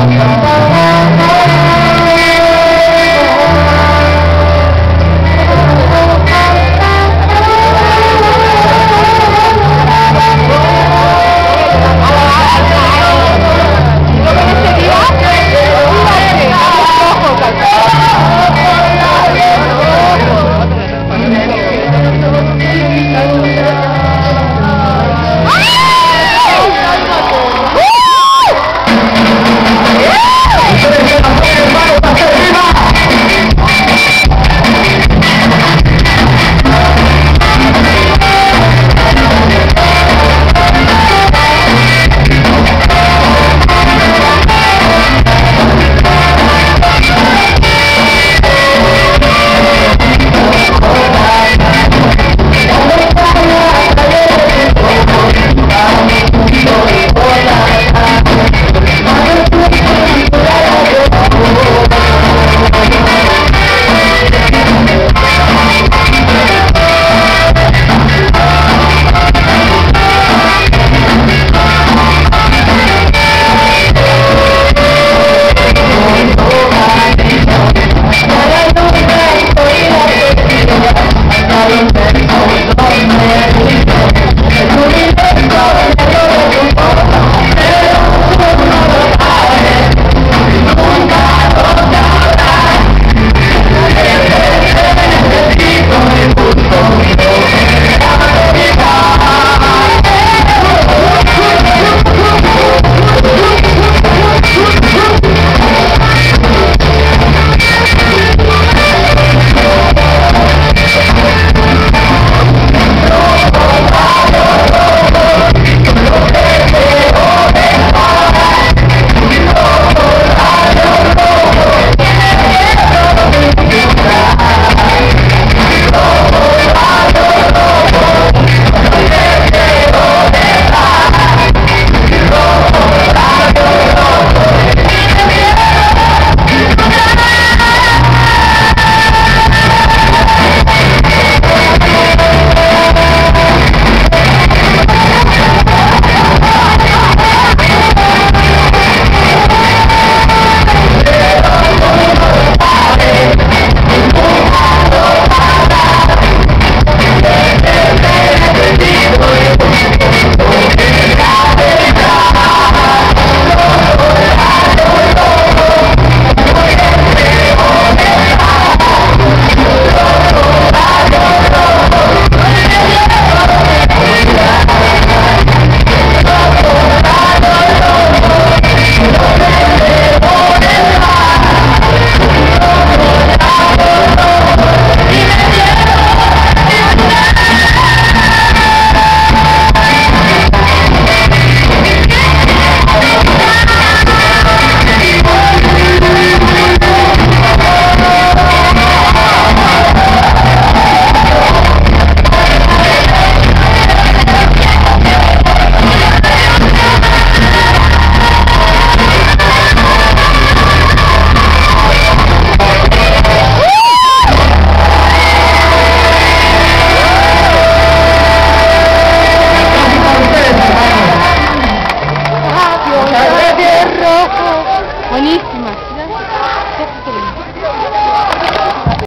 Welcome Buenísima.